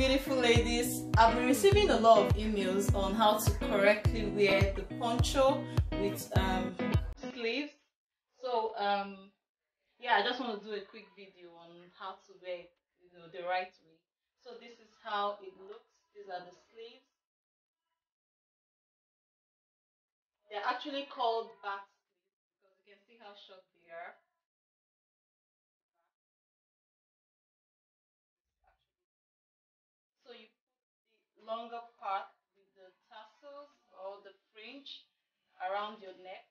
beautiful ladies. I've been receiving a lot of emails on how to correctly wear the poncho with um, sleeves. So um, yeah, I just want to do a quick video on how to wear it you know, the right way. So this is how it looks. These are the sleeves. They're actually called bat sleeves because you can see how short they are. So you put the longer part with the tassels or the fringe around your neck.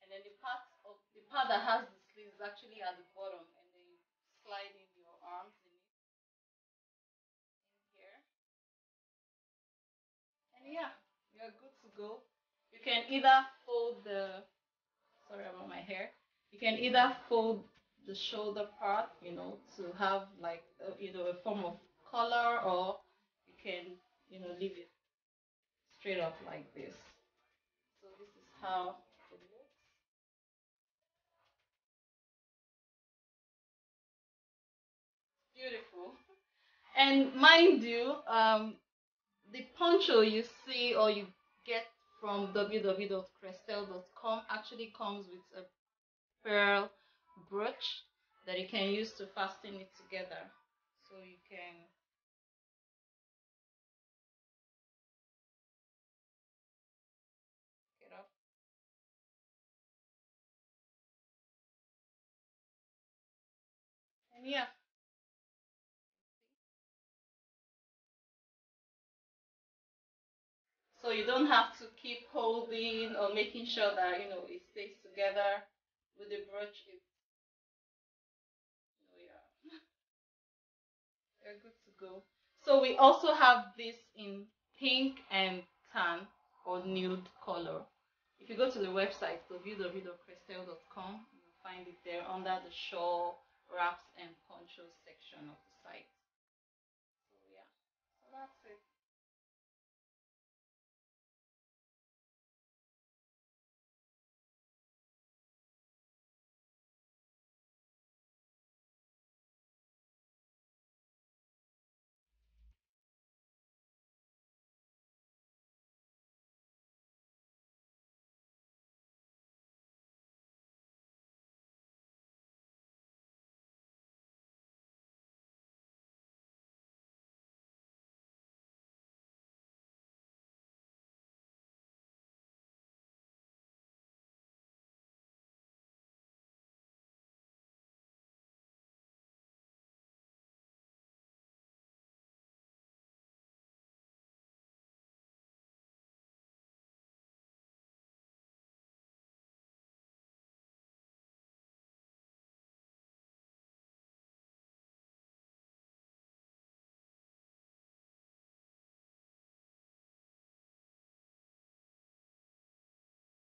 And then the part of the part that has the sleeves is actually at the bottom and then you slide in your arms in here. And yeah, you're good to go. You can either fold the, sorry about my hair, you can either fold the shoulder part, you know, to have like, a, you know, a form of collar or you can, you know, leave it straight up like this. So this is how it looks. Beautiful. And mind you, um, the poncho you see or you get from www.chrestelle.com actually comes with a pearl brooch that you can use to fasten it together so you can yeah So you don't have to keep holding or making sure that, you know, it stays together with the brooch. Oh yeah, you're good to go. So we also have this in pink and tan or nude color. If you go to the website www.chrestelle.com, you'll find it there under the shawl, wraps, and ponchos section of the site. So yeah, so that's it.